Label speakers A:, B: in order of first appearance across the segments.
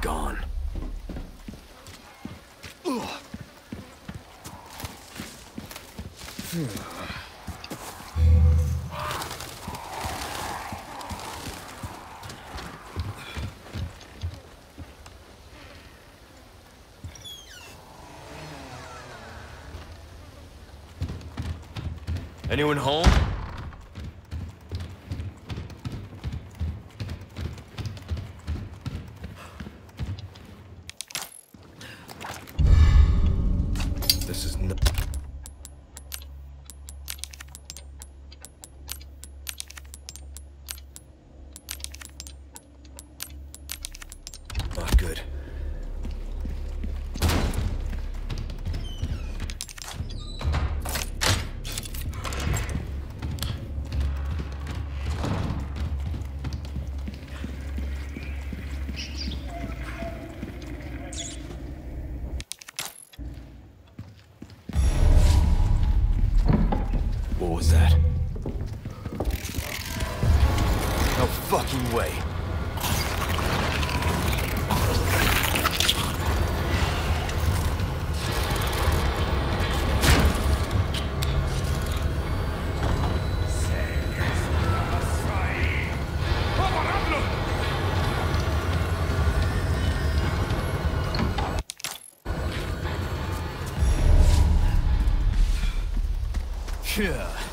A: gone. Anyone home? This is no Not good. Fucking way. Yeah.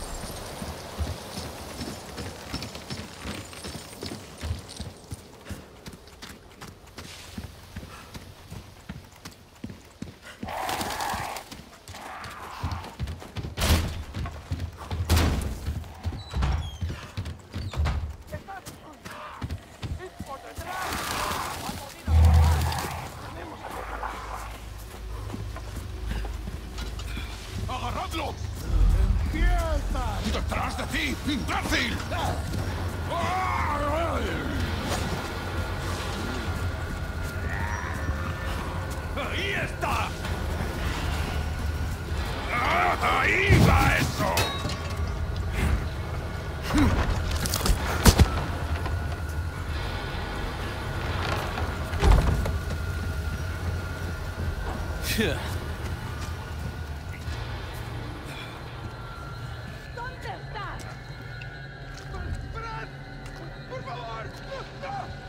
B: ¡Agarradlo! ¡Detrás de ti, imbécil! ¡Ahí está! ¡Ah, ¡Ahí va eso!
C: Stop! Stop!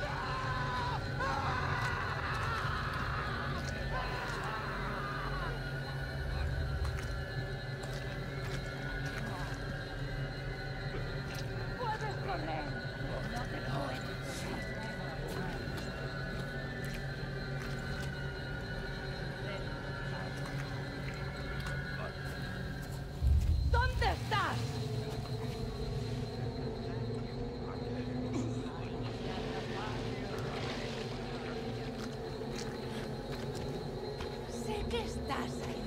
C: Ahí.